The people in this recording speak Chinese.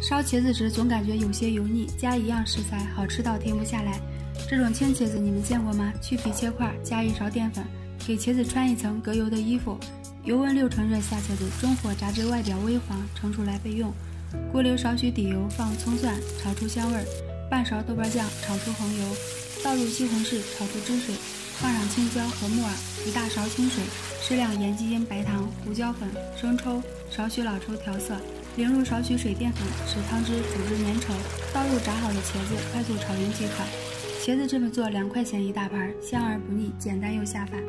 烧茄子时总感觉有些油腻，加一样食材好吃到停不下来。这种青茄子你们见过吗？去皮切块，加一勺淀粉，给茄子穿一层隔油的衣服，油温六成热下茄子，中火炸至外表微黄，盛出来备用。锅留少许底油，放葱蒜，炒出香味儿。半勺豆瓣酱，炒出红油，倒入西红柿，炒出汁水，放上青椒和木耳，一大勺清水，适量盐、鸡精、白糖、胡椒粉、生抽，少许老抽调色。淋入少许水淀粉，使汤汁煮至粘稠，倒入炸好的茄子，快速炒匀即可。茄子这么做两块钱一大盘，香而不腻，简单又下饭。